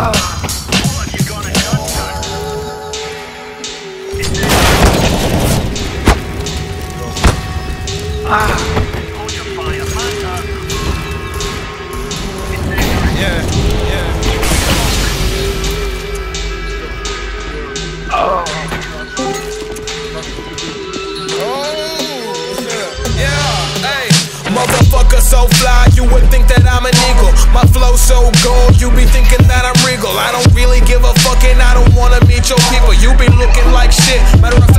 Yeah, Motherfucker so fly, you would think that I'm an eagle. My flow so gold, you be thinking that I'm regal. I don't really give a fuck and I don't wanna meet your people. You be looking like shit, matter of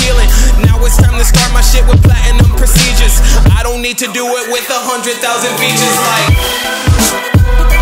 peeling. Now it's time to start my shit with platinum procedures. I don't need to do it with a hundred thousand features like「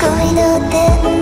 恋の手